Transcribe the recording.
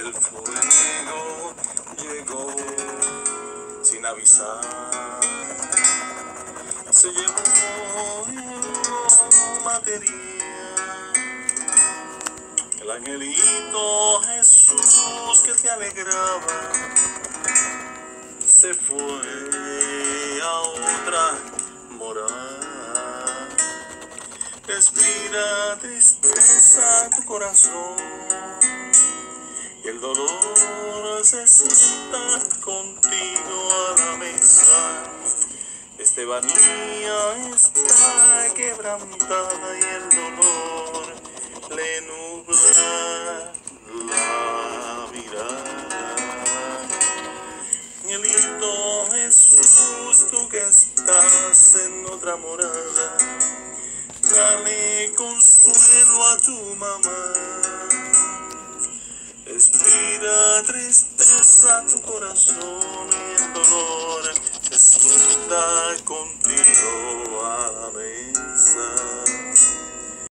El fuego llegó sin avisar. Se llevó materia. El angelito Jesús que te alegraba se fue a otra morada. Respira tristeza tu corazón se sienta contigo a la mesa. Estebanía está quebrantada y el dolor le nubla la mirada. Angelito Jesús, tú que estás en otra morada, dale consuelo a tu mamá. Respira tristeza tu corazón y el dolor se sienta contigo a la mesa.